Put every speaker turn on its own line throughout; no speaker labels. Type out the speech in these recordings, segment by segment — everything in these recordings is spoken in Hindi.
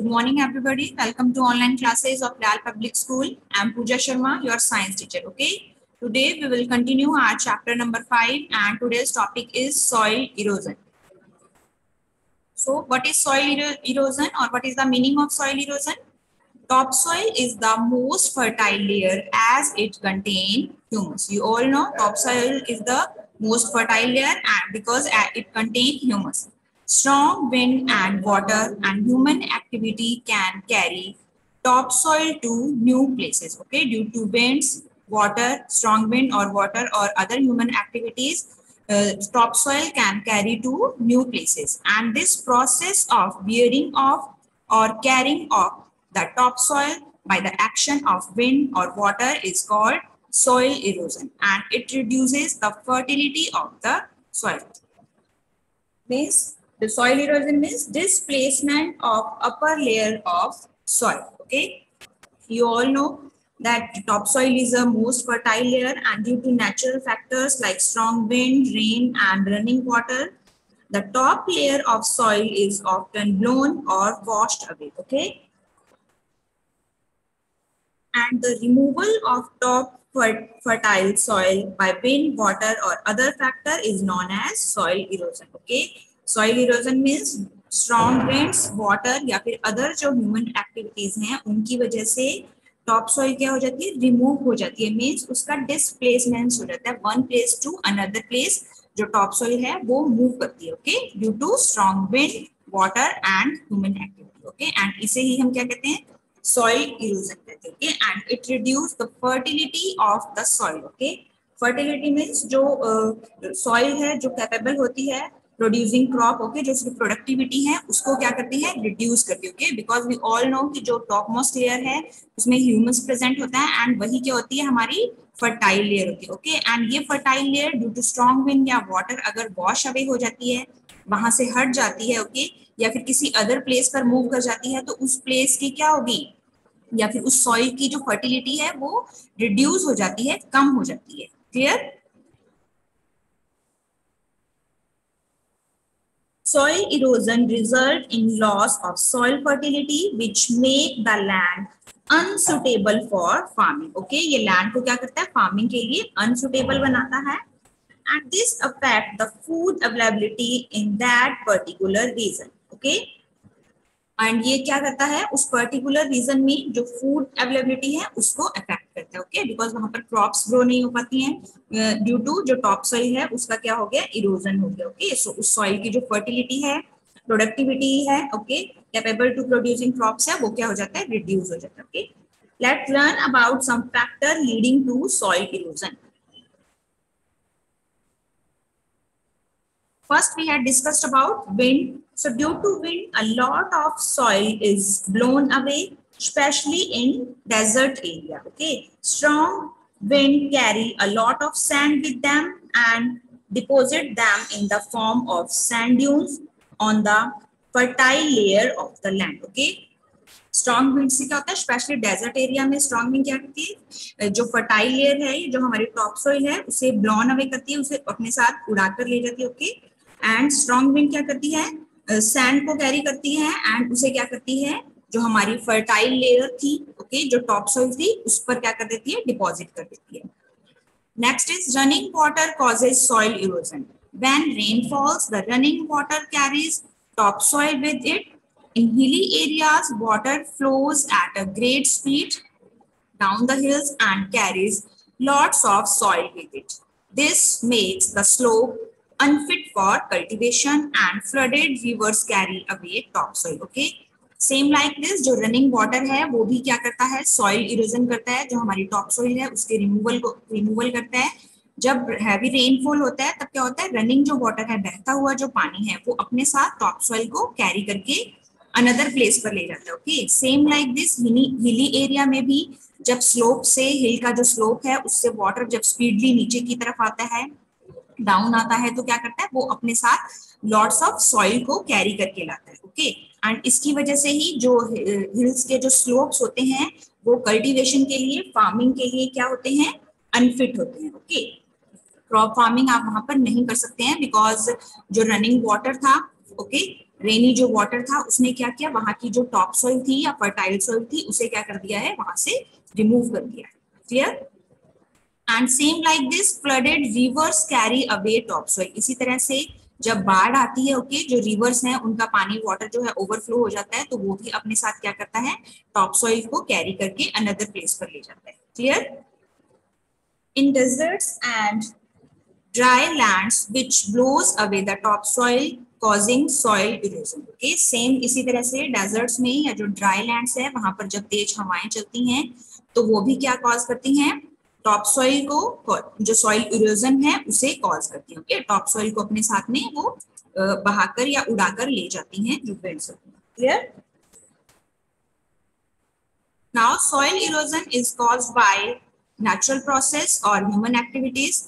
Good morning, everybody. Welcome to online classes of Lal Public School. I'm Pooja Sharma, your science teacher. Okay. Today we will continue our chapter number five, and today's topic is soil erosion. So, what is soil erosion, or what is the meaning of soil erosion? Topsoil is the most fertile layer as it contains humus. You all know topsoil is the most fertile layer because uh, it contains humus. Strong wind and water and human activity can carry topsoil to new places. Okay, due to winds, water, strong wind or water or other human activities, uh, topsoil can carry to new places. And this process of wearing off or carrying off the topsoil by the action of wind or water is called soil erosion and it reduces the fertility of the soil. Means the soil erosion means displacement of upper layer of soil. Okay. You all know that topsoil is the most fertile layer and due to natural factors like strong wind, rain and running water, the top layer of soil is often blown or washed away. Okay. And the removal of top fertile soil by wind, water or other factor is known as soil erosion. Okay. Soil erosion means strong winds water या फिर अदर जो ह्यूमन एक्टिविटीज़ हैं उनकी वजह से टॉप सॉइल क्या हो जाती है? रिमूव हो जाती है। मीन्स उसका डिस्प्लेसमेंट हो जाता है। One place to another place जो टॉप सॉइल है वो मूव करती है okay due to strong wind water and human activity okay and इसे ही हम क्या कहते हैं? सॉइल इरोजन कहते हैं okay and it reduce the fertility of the soil okay fertility means जो सॉइल uh, है जो कैपेबल होती है प्रोड्यूसिंग क्रॉप ओके जो उसकी प्रोडक्टिविटी है, उसको क्या करती है? रिड्यूस करती है okay because we all know कि जो टॉप मोस्ट लेयर है, उसमें ह्यूमस प्रेजेंट होता है एंड वही क्या होती है हमारी फर्टाइल लेयर होती है ओके एंड ये fertile layer due to strong wind या वाटर अगर वॉश अवे हो जाती है, वहाँ से हट जाती है ओके okay? या फिर किसी अदर प्लेस पर मूव कर जाती है तो उस प्लेस की क्या होगी? या फिर उस सॉइल की जो फर्टिलिटी है, वो रिड्यूस हो जाती है, कम हो जाती है clear Soil erosion result in loss of soil fertility which make the land unsuitable for farming. Okay, ये land को क्या करता है farming के लिए unsuitable बनाता है and this affect the food availability in that particular region. Okay, and ये क्या करता है? उस पर्टिकुलर रीजन में जो फ़ूड अवेलेबिलिटी है उसको अफेक्ट करता है ओके बिकॉज़ वहाँ पर क्रॉप्स ग्रो नहीं हो पाती हैं ड्यू टू जो टॉप सॉइल है उसका क्या हो गया? इरोजन हो गया ओके सो उस सॉइल की जो फर्टिलिटी है प्रोडक्टिविटी है okay capable to producing crops है वो क्या हो जाता है? रिड्यूस हो जाता है okay let learn about some factor leading to soil erosion First, we had discussed about wind. So due to wind, a lot of soil is blown away, especially in desert area. Okay, strong wind carry a lot of sand with them and deposit them in the form of sand dunes on the fertile layer of the land. Okay, strong wind से क्या होता है स्पेशली डेजर्ट एरिया में स्ट्रॉन्ग विंड क्या करती है जो फर्टाइल लेयर है जो हमारी टॉप सोइल है उसे ब्लॉन अवे करती है उसे अपने साथ उड़ा कर ले जाती है ओके एंड स्ट्रॉन्ग विंड क्या करती है सैंड को कैरी करती है एंड उसे क्या करती है? जो हमारी फर्टाइल लेयर थी ओके जो टॉप सॉइल थी, उस पर क्या कर देती है? डिपॉजिट कर देती है। Next is running water causes soil erosion when rain falls the running water carries top soil with it in hilly area water flows at a great speed down the hills and carries lots of soil with it this makes the slope unfit for cultivation and flooded rivers carry away topsoil okay? Same like this जो रनिंग वाटर है, वो भी क्या करता है? सॉइल इरोजन करता है, जो हमारी टॉप सॉइल है, उसके रिमूवल को रिमूवल करता है। जब हैवी रेनफॉल होता है, तब क्या होता है? रनिंग जो वाटर है, बहता हुआ जो पानी है, वो अपने साथ टॉप सॉइल को कैरी करके अनदर प्लेस पर ले जाता है okay same like this hilly area में भी जब स्लोप से हिल का जो स्लोप है, उससे वाटर जब स्पीडली नीचे की तरफ़ आता है डाउन आता है तो क्या करता है? वो अपने साथ लॉर्ड्स ऑफ़ सॉइल को कैरी करके लाता है ओके एंड इसकी वजह से ही जो हिल्स के जो स्लोप्स होते हैं, वो कल्टीवेशन के लिए फ़ार्मिंग के लिए क्या होते हैं? अनफिट होते हैं ओके क्रॉप फ़ार्मिंग आप वहाँ पर नहीं कर सकते हैं बिकॉज़ जो रनिंग वाटर था ओके रेनी जो वाटर था, उसने क्या किया? वहाँ की जो टॉप सॉइल थी या फर्टाइल सॉइल थी, उसे क्या कर दिया है? वहाँ से रिमूव कर दिया है clear and same like this flooded rivers carry away top soil इसी तरह से जब बाढ़ आती है ओके जो रिवर्स हैं, उनका पानी वाटर जो है ओवरफ्लो हो जाता है तो वो भी अपने साथ क्या करता है? टॉप सॉइल को कैरी करके अनदर प्लेस पर ले जाता है. Clear in deserts and dry lands which blows away the topsoil causing soil erosion. Okay, same इसी तरह से डेजर्ट्स में या जो ड्राई lands है, वहाँ पर जब तेज हवाएँ चलती हैं तो वो भी क्या कॉज करती हैं? टॉप सॉइल को जो सॉइल इरोजन है, उसे कॉज करती है। ओके टॉप सॉइल को अपने साथ में वो बहाकर या उड़ाकर ले जाती हैं जो winds clear now soil erosion is caused by natural process और human activities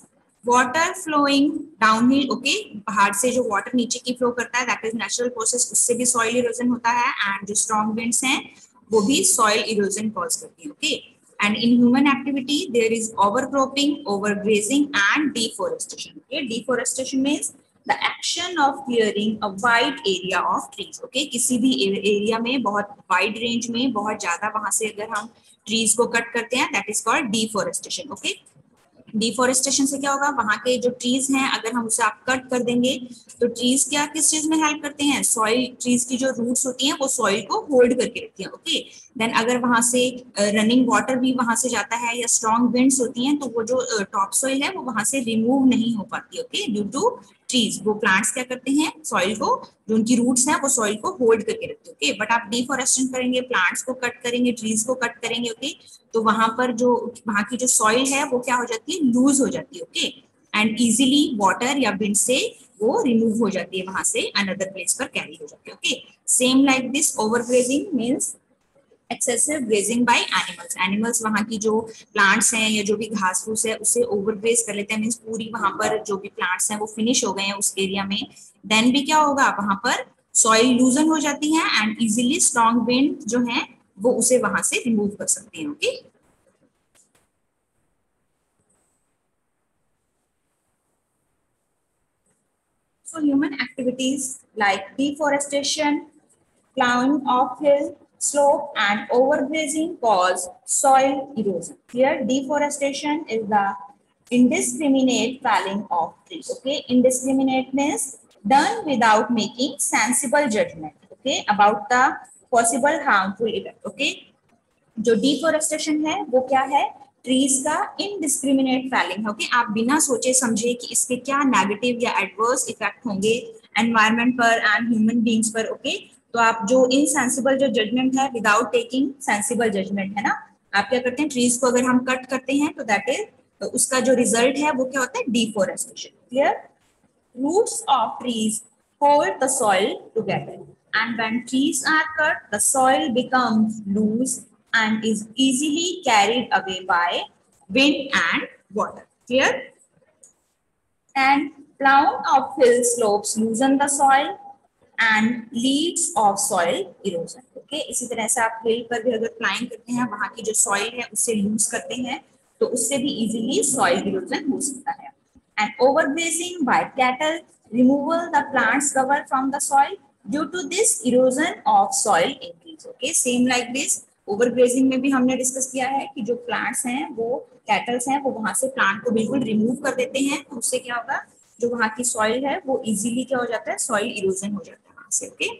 water flowing downhill okay पहाड़ से जो वाटर नीचे की फ्लो करता है दैट इज़ नेचुरल प्रोसेस उससे भी सॉइल इरोजन होता है एंड जो स्ट्रॉन्ग विंड्स हैं, वो भी सॉइल इरोजन कॉज करती है okay and in human activity, there is overcropping, overgrazing, and deforestation. Okay, deforestation means the action of clearing a wide area of trees. Okay, किसी भी एरिया में बहुत वाइड रेंज में बहुत ज़्यादा वहाँ से अगर हम ट्रीज को कट करते हैं that is called deforestation okay deforestation से क्या होगा? वहाँ के जो ट्रीज हैं, अगर हम उसे आप कट कर देंगे तो ट्रीज क्या किस चीज़ में हेल्प करते हैं? सॉइल ट्रीज की जो रूट्स होती हैं, वो सॉइल को होल्ड करके रखती हैं। ओके देन अगर वहाँ से रनिंग वाटर भी वहाँ से जाता है या स्ट्रॉन्ग विंड्स होती हैं तो वो जो टॉप सॉइल है, वो वहाँ से रिमूव नहीं हो पाती ओके ड्यू टू ट्रीज वो प्लांट्स क्या करते हैं? सॉइल को, जो उनकी रूट्स हैं, वो सॉइल को होल्ड करके रखते हैं ओके बट आप डिफोरेस्टेशन करेंगे प्लांट्स को कट करेंगे ट्रीज को कट करेंगे ओके तो वहाँ पर जो, वहाँ की जो सॉइल है, वो क्या हो जाती है? लूज हो जाती है ओके एंड इजीली वाटर या विंड से वो रिमूव हो जाती है वहाँ से अनदर प्लेस पर कैरी हो जाती है okay same like this overgrazing means excessive grazing by animals animals वहाँ की जो प्लांट्स हैं या जो भी घास फूस है उसे ओवरग्रेज कर लेते हैं मीन्स पूरी वहाँ पर जो भी प्लांट्स हैं वो फिनिश हो गए हैं उस एरिया में देन भी क्या होगा वहाँ पर सॉइल लूजन हो जाती है एंड इजिली स्ट्रॉन्ग विंड जो है वो उसे वहाँ से रिमूव कर सकते हैं okay okay? So human activities like deforestation, plowing of hill, slope and overgrazing cause soil erosion. Here deforestation is the indiscriminate felling of trees. Okay, indiscriminate means done without making sensible judgment. Okay, about the possible harmful effect. Okay, जो डिफोरेस्टेशन है वो क्या है ट्रीज का इनडिस्क्रिमिनेट फैलिंग है ओके आप बिना सोचे समझे कि इसके क्या नेगेटिव या एडवर्स इफ़ेक्ट होंगे एनवायरमेंट पर एंड ह्यूमन बींग्स पर ओके okay? तो आप जो इनसेंसिबल जो जजमेंट है विदाउट टेकिंग सेंसिबल जजमेंट है ना? आप क्या करते हैं? ट्रीज को अगर हम कट करते हैं तो दैट इज़ तो उसका जो रिज़ल्ट है, वो क्या होता है? Deforestation clear root of trees hold the soil together and when trees are cut the soil becomes loose and is easily carried away by wind and water clear and ploughing of hill slope loosen the soil and leads of soil erosion okay इसी तरह से आप हिल पर भी अगर प्लाइंग करते हैं, वहाँ की जो सॉइल है उससे लूज करते हैं तो उससे भी इजीली सॉइल इरोजन हो सकता है। And overgrazing by cattle removal the plants cover from the soil due to this erosion of soil increase okay same like this overgrazing में भी हमने डिस्कस किया है कि जो प्लांट्स हैं, वो कैटल्स हैं, वो वहाँ से प्लांट को बिल्कुल रिमूव कर देते हैं तो उससे क्या होगा? जो वहाँ की सॉइल है, वो इजीली क्या हो जाता है? सॉइल इरोजन हो जाता है। से okay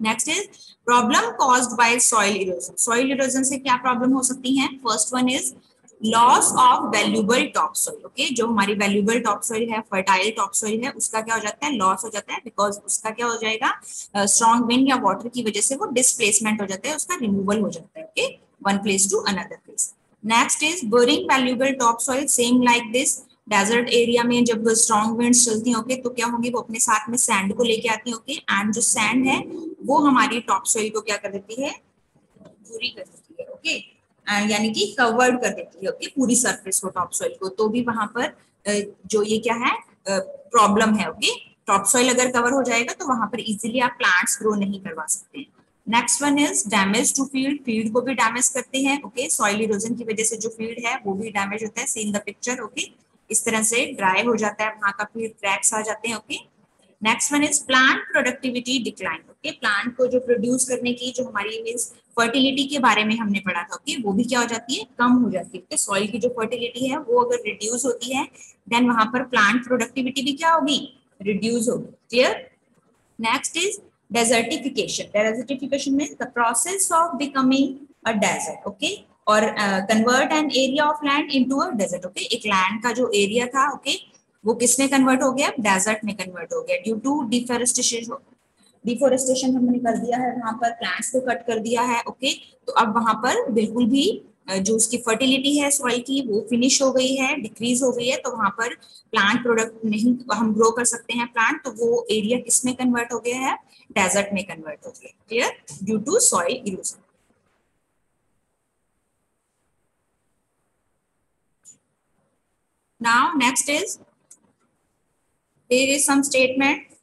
next is problem caused by soil erosion soil erosion से क्या प्रॉब्लम हो सकती है? First one is loss of valuable top soil okay जो हमारी वैल्यूबल टॉप सॉइल है फर्टाइल टॉप सॉइल है उसका क्या हो जाता है? लॉस हो जाता है बिकॉज़ उसका क्या हो जाएगा? स्ट्रॉन्ग uh, विंड या वाटर की वजह से वो डिस्प्लेसमेंट हो जाता है उसका रिमूवल हो जाता है okay one place to another place next is boring valuable top soil same like this desert area में जब स्ट्रॉन्ग विंड्स चलती हैं ओके तो क्या होंगी? वो अपने साथ में सैंड को लेके आती है ओके एंड जो सैंड है, वो हमारी टॉप सॉइल को क्या कर देती है? पूरी कर देती है ओके यानी कि कवर्ड कर देती है ओके पूरी सरफेस को टॉप सॉइल को। तो भी वहाँ पर जो ये क्या है प्रॉब्लम है ओके टॉप सॉइल अगर कवर हो जाएगा तो वहाँ पर इजिली आप प्लांट्स ग्रो नहीं करवा सकते। Next one is damage to field field को भी डैमेज करते हैं ओके सॉइल इरोजन की वजह से जो फ़ील्ड है, वो भी डैमेज होता है। See in the picture okay इस तरह से ड्राई हो जाता है, वहाँ का फिर क्रैक्स आ जाते हैं okay next one is plant productivity decline okay plant को जो प्रोड्यूस करने की, जो हमारी मीन्स फर्टिलिटी के बारे में हमने पढ़ा था ओके okay? वो भी क्या हो जाती है? कम हो जाती है, okay? सॉइल की जो फर्टिलिटी है, वो अगर रिड्यूस होती है देन वहाँ पर प्लांट प्रोडक्टिविटी भी क्या होगी? रिड्यूस होगी clear next is desertification desertification mean the process of becoming a desert okay और convert an area of land into a desert okay एक लैंड का जो एरिया था ओके okay? वो किसमें कन्वर्ट हो गया? डेजर्ट में कन्वर्ट हो गया ड्यू टू डिफोरेस्टेशन डिफोरेस्टेशन हमने कर दिया है, वहाँ पर प्लांट्स को कट कर दिया है ओके okay? तो अब वहाँ पर बिल्कुल भी जो उसकी फर्टिलिटी है सॉइल की, वो फिनिश हो गई है डिक्रीज हो गई है तो वहाँ पर प्लांट प्रोडक्ट नहीं, हम ग्रो कर सकते हैं प्लांट तो वो एरिया किसमें कन्वर्ट हो गया है? डेजर्ट में कन्वर्ट हो गया clear due to soil erosion now next is there is some statement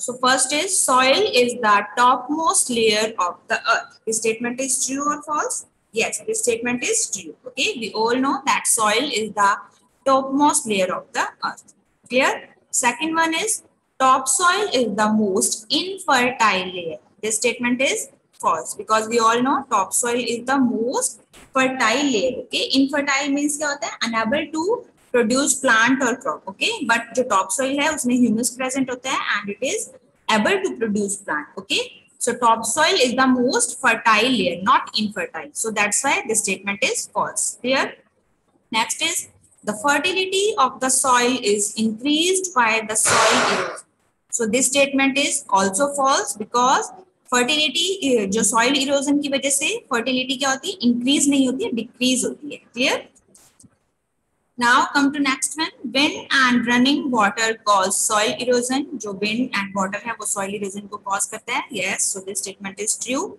So first is soil is the topmost layer of the earth. This statement is true or false? Yes, this statement is true. Okay, we all know that soil is the topmost layer of the earth. Clear? Second one is topsoil is the most infertile layer. This statement is false because we all know topsoil is the most fertile layer. Okay, infertile means क्या होता है? Unable to प्रोड्यूस प्लांट और क्रॉप ओके बट जो टॉप सॉइल है, उसमें ह्यूमस प्रेजेंट होता है and it is able to produce plant okay so top soil is the most fertile layer not infertile so that's why the statement is false clear next is the fertility of the soil is increase by the soil erosion so this statement is also false because fertility जो सॉइल इरोजन की वजह से फर्टिलिटी क्या होती है? इंक्रीज नहीं होती है डिक्रीज होती है. Clear Now come to next one. Wind and running water cause soil erosion. जो wind and water है वो soil erosion को cause करता है. Yes, so this statement is true.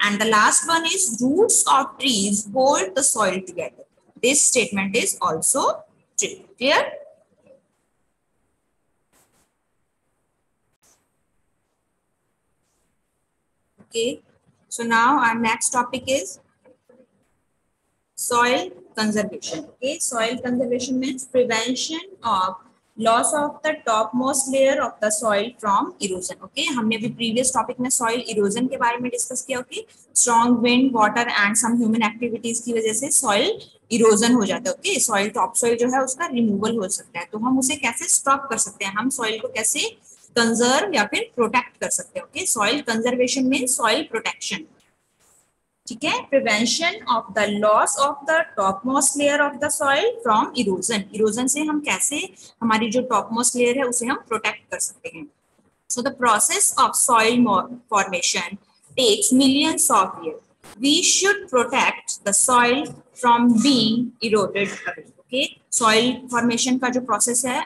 And the last one is roots of trees hold the soil together. This statement is also true. Clear? Okay. So now our next topic is soil conservation. Okay, soil conservation means prevention of loss of the topmost layer of the soil from erosion. Okay, हमने अभी previous topic में soil erosion के बारे में discuss किया. Okay, strong wind, water and some human activities की वजह से soil erosion हो जाता है. Okay, soil top soil जो है उसका removal हो सकता है. तो हम उसे कैसे stop कर सकते हैं? हम soil को कैसे conserve या फिर protect कर सकते हैं. Okay, soil conservation means soil protection. ठीक है? Prevention of the loss of the top most layer of the soil from erosion erosion से हम कैसे हमारी जो टॉप मोस्ट लेयर है, उसे हम प्रोटेक्ट कर सकते हैं। So the process of soil formation takes millions of year we should protect the soil from being eroded okay soil formation का जो प्रोसेस है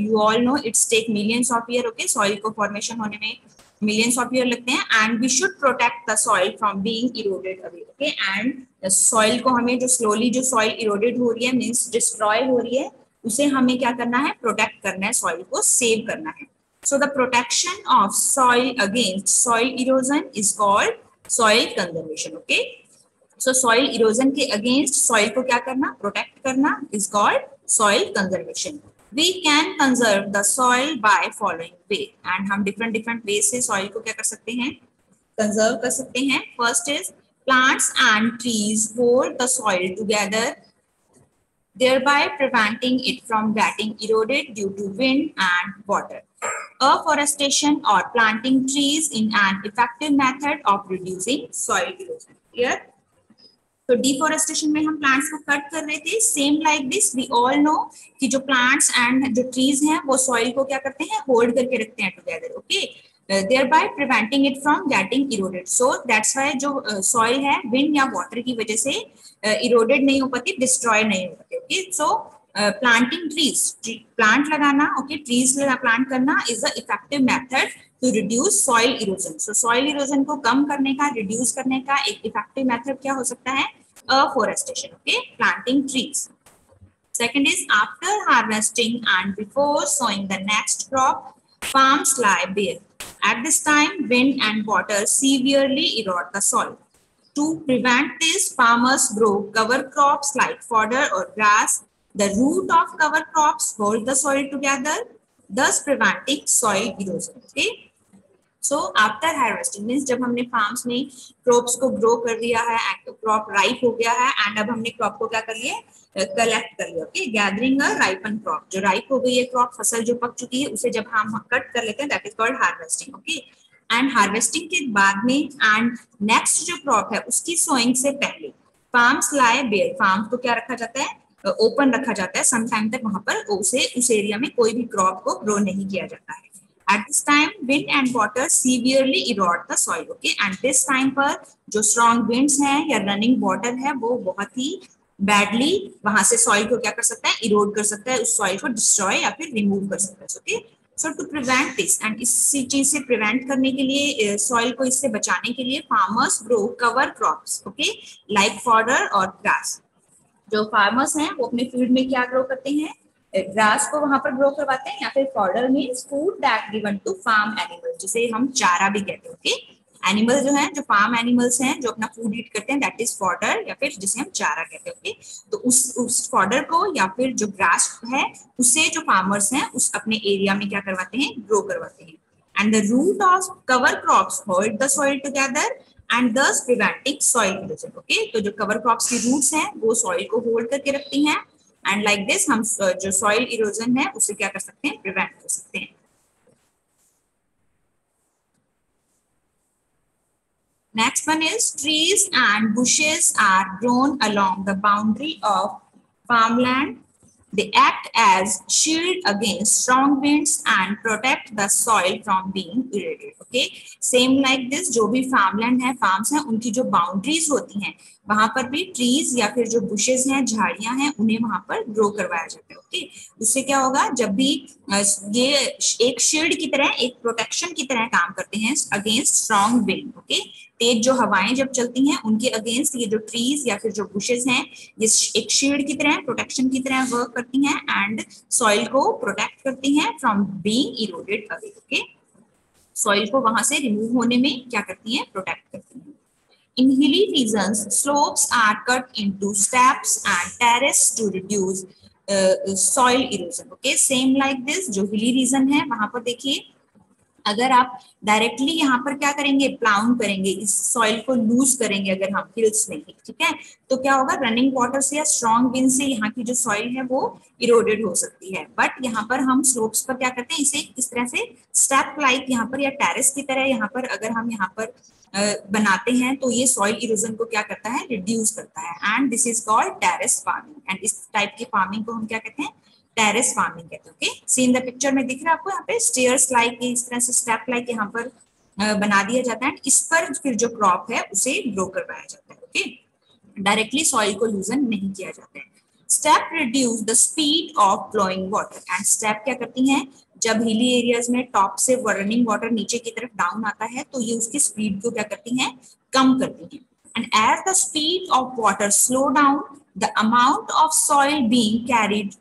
you all know it's take millions of year okay soil को फॉर्मेशन होने में मिलियंस ऑफ़ ईयर लगते हैं and we should protect the soil from being eroded away okay and soil को हमें जो स्लोली जो सॉइल इरोडेड हो रही है मींस डिस्ट्रॉय हो रही है, उसे हमें क्या करना है? प्रोटेक्ट करना है सॉइल को सेव करना है। So the protection of soil against soil erosion is called soil conservation okay so soil erosion के अगेंस्ट सॉइल को क्या करना? प्रोटेक्ट करना is called soil conservation we can conserve the soil by following way and हम different different ways से soil को क्या कर सकते हैं conserve कर सकते हैं first is plants and trees hold the soil together thereby preventing it from getting eroded due to wind and water afforestation or planting trees in an effective method of reducing soil erosion clear तो डिफोरेस्टेशन में हम प्लांट्स को कट कर रहे थे same like this we all know कि जो प्लांट्स एंड जो ट्रीज हैं वो सॉइल को क्या करते हैं होल्ड करके रखते हैं together okay thereby preventing it from getting eroded so that's why जो सॉइल uh, है विंड या वाटर की वजह से इरोडेड uh, नहीं हो पाती डिस्ट्रॉय नहीं हो पाती okay so planting trees plant लगाना ओके ट्रीज प्लांट करना is a effective method to reduce soil erosion so soil erosion को कम करने का रिड्यूस करने का एक इफ़ेक्टिव मेथड क्या हो सकता है? Afforestation okay planting trees second is after harvesting and before sowing the next crop farms lie bare at this time wind and water severely erode the soil to prevent this farmers grow cover crop like fodder और grass the root of cover crop hold the soil together thus preventing soil erosion okay okay? So after harvesting means जब हमने फार्म्स में क्रॉप्स को ग्रो कर दिया है क्रॉप राइप हो गया है एंड अब हमने क्रॉप को क्या कर लिया कलेक्ट कर लिया okay gathering a ripen crop जो राइप हो गई है क्रॉप फ़सल जो पक चुकी है, उसे जब हम कट कर लेते हैं that is called harvesting okay and harvesting के बाद में एंड नेक्स्ट जो क्रॉप है, उसकी सोइंग से पहले फार्म्स लाए बेयर फार्म को क्या रखा जाता है? ओपन रखा जाता है. समटाइम तक वहाँ पर उसे, उस एरिया में कोई भी क्रॉप को ग्रो नहीं किया जाता है. At this time, wind and water severely erode the soil, okay? And this time पर जो strong winds हैं या running water है, वो बहुत ही badly वहाँ से soil को क्या कर सकता है? Erode कर सकता है, उस soil को destroy या फिर remove कर सकता है, okay? So to prevent this and इसी चीज़ से प्रिवेंट करने के लिए सॉइल को इससे बचाने के लिए farmers grow cover crops okay like fodder और ग्रास जो फार्मर्स हैं, वो अपने फ़ील्ड में क्या ग्रो करते हैं? ग्रास को वहाँ पर ग्रो करवाते हैं या फिर fodder means food that given to farm animal जिसे हम चारा भी कहते हैं ओके एनिमल जो है, जो फार्म एनिमल्स हैं, जो अपना फ़ूड ईट करते हैं दैट इज़ फॉर्डर या फिर जिसे हम चारा कहते हैं ओके तो उस उस फॉर्डर को या फिर जो ग्रास है, उसे जो फार्मर्स हैं, उस अपने एरिया में क्या करवाते हैं? ग्रो करवाते हैं। And the root of cover crops hold the soil together and thus preventing soil okay तो जो कवर क्रॉप्स की रूट्स हैं, वो सॉइल को होल्ड करके रखती हैं एंड लाइक दिस हम जो सॉइल इरोजन है उसे क्या कर सकते हैं प्रिवेंट कर सकते हैं Next one is trees and bushes are grown along the boundary of farmland They act as shield against strong winds and protect the soil from being eroded. Okay, same like this. जो भी farmland है, farms हैं, उनकी जो boundaries होती हैं, वहाँ पर भी ट्रीज या फिर जो bushes हैं, झाड़ियाँ हैं, उन्हें वहाँ पर ग्रो करवाया जाता है. ओके उससे क्या होगा? जब भी ये एक shield की तरह, एक प्रोटेक्शन की तरह काम करते हैं अगेंस्ट स्ट्रॉन्ग wind. ओके तेज जो हवाएँ जब चलती हैं उनके अगेंस्ट ये जो ट्रीज या फिर जो बुशेस हैं ये एक शील्ड की तरह प्रोटेक्शन की तरह वर्क करती हैं एंड सॉइल को प्रोटेक्ट करती हैं from being eroded away okay soil को वहाँ से रिमूव होने में क्या करती हैं प्रोटेक्ट करती हैं In hilly regions, slopes are cut into steps and terrace to reduce uh, soil erosion. Okay, same like this. जो hilly region है वहाँ पर देखिए अगर आप डायरेक्टली यहाँ पर क्या करेंगे? प्लाउन करेंगे। इस सॉइल को लूज करेंगे अगर हम हिल्स में ठीक है? तो क्या होगा? रनिंग वाटर से या स्ट्रॉन्ग विंड से यहाँ की जो सॉइल है वो इरोडेड हो सकती है। बट यहाँ पर हम स्लोप्स पर क्या करते हैं? इसे इस तरह से स्टेप लाइक यहाँ पर या टेरिस की तरह यहाँ पर अगर हम यहाँ पर बनाते हैं तो ये सॉइल इरोजन को क्या करता है? रिड्यूस करता है। And this is called terrace farming and इस टाइप की फ़ार्मिंग को हम क्या कहते हैं? टेरेस फ़ार्मिंग कहते हैं ओके सीन द पिक्चर में दिख रहा है आपको, यहाँ पे स्टेयर्स लाइक इस तरह से स्टेप लाइक यहाँ पर बना दिया जाता है। इस पर फिर जो क्रॉप है, उसे ग्रो करवाया जाता है ओके डायरेक्टली सॉइल को लूजन नहीं किया जाता है। Step reduce the speed of flowing water and step क्या करती हैं? जब हिली एरियाज़ में टॉप से रनिंग वाटर नीचे की तरफ़ डाउन आता है तो ये उसकी स्पीड को क्या करती हैं? कम करती हैं। And as the speed of water slow down the amount of soil being carried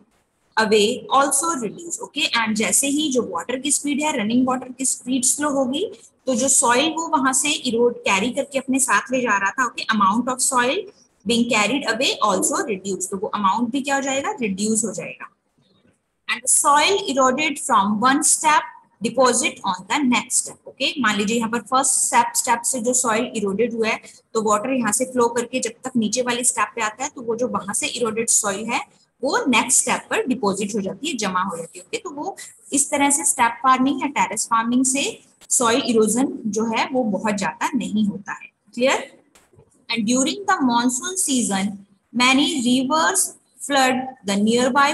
away also reduce okay and जैसे ही जो वाटर की स्पीड है रनिंग वाटर की स्पीड स्लो होगी तो जो सॉइल वो वहाँ से इरोड कैरी करके अपने साथ ले जा रहा था okay amount of soil being carried away also reduce तो वो अमाउंट भी क्या हो जाएगा? रिड्यूस हो जाएगा. And soil eroded from one step deposit on the next step okay मान लीजिए यहाँ पर फ़र्स्ट स्टेप स्टेप से जो सॉइल इरोडेड हुआ है तो वाटर यहाँ से फ्लो करके जब तक नीचे वाले स्टेप पे आता है तो वो जो वहाँ से इरोडेड सॉइल है वो नेक्स्ट स्टेप पर डिपॉजिट हो जाती है, जमा हो जाती है ओके तो वो इस तरह से स्टेप फ़ार्मिंग या टेरेस फ़ार्मिंग से सॉइल इरोजन जो है, वो बहुत ज़्यादा नहीं होता है clear and during the monsoon season many rivers flood the nearby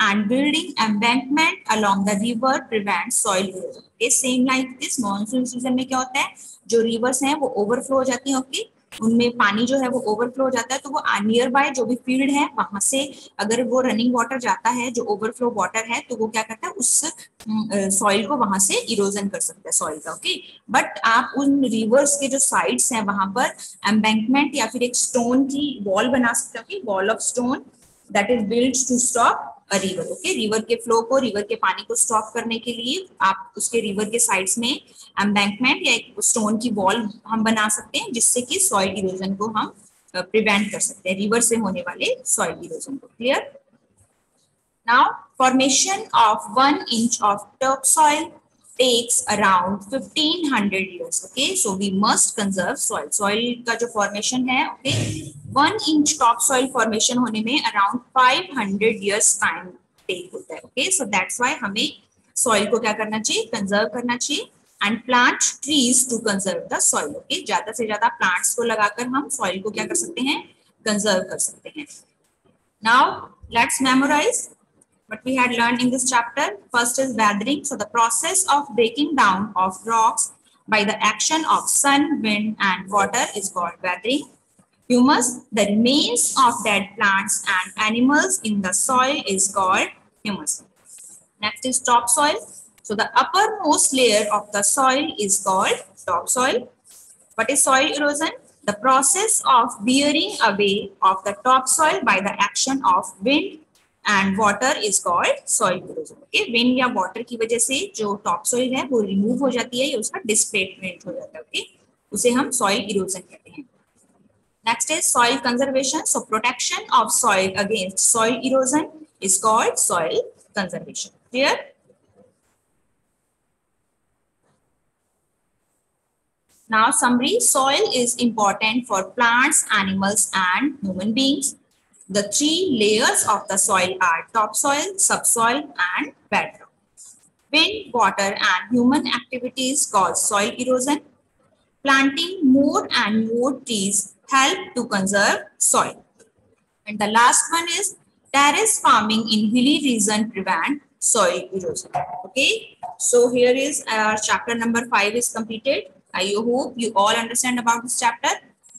and building embankment along the river prevents soil erosion, okay? Same like this monsoon season में क्या होता है? जो rivers हैं, वो overflow हो जाती हैं, okay? उनमें पानी जो है वो ओवरफ्लो हो जाता है तो वो नियर बाय जो भी फ़ील्ड है, वहाँ से अगर वो रनिंग वाटर जाता है, जो ओवरफ्लो वाटर है तो वो क्या करता है, उस सॉइल को वहाँ से इरोजन कर सकता है सॉइल का ओके बट आप उन रिवर्स के जो साइड्स हैं, वहाँ पर एम्बैंकमेंट या फिर एक स्टोन की वॉल बना सकते हो wall of stone that is build to stop river okay river के फ्लो को रिवर के पानी को स्टॉप करने के लिए आप उसके रिवर के साइड्स में एम्बैंकमेंट या एक स्टोन की वॉल हम बना सकते हैं जिससे कि सॉइल इरोजन को हम प्रिवेंट कर सकते हैं रिवर से होने वाले सॉइल इरोजन को clear Now, formation of one inch of topsoil takes around 1500 years. Okay, so we must conserve soil. Soil का जो formation है, okay, one inch top soil formation होने में around five hundred years time take होता है ओके सो दैट्स वाई हमें सॉइल को क्या करना चाहिए? कंजर्व करना चाहिए and plant trees to conserve the soil okay ज़्यादा से ज़्यादा प्लांट्स को लगाकर हम सॉइल को क्या कर सकते हैं? कंजर्व कर सकते हैं। Now let's memorise but we had learn in this chapter first is weathering so the process of breaking down of rocks By the action of sun, wind, and water is called weathering. Humus, the remains of dead plants and animals in the soil is called humus. Next is topsoil. So the uppermost layer of the soil is called topsoil. What is soil erosion? The process of bearing away of the topsoil by the action of wind, and water is called soil erosion okay wind या वाटर की वजह से जो टॉप सॉइल है वो रिमूव हो जाती है या उसका डिस्प्लेसमेंट हो जाता है ओके उसे हम सॉइल इरोजन कहते हैं Next is soil conservation. So protection of soil against soil erosion is called soil conservation. Clear? Now summary, soil is important for plants, animals and human beings. The three layers of the soil are topsoil, subsoil and bedrock. Wind, water and human activities cause soil erosion. Planting more and more trees help to conserve soil. And the last one is terrace farming in hilly region prevent soil erosion. Okay, so here is our chapter number five is completed. I hope you all understand about this chapter.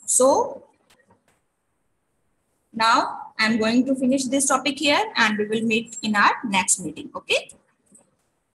So now I'm going to finish this topic here and we will meet in our next meeting. Okay.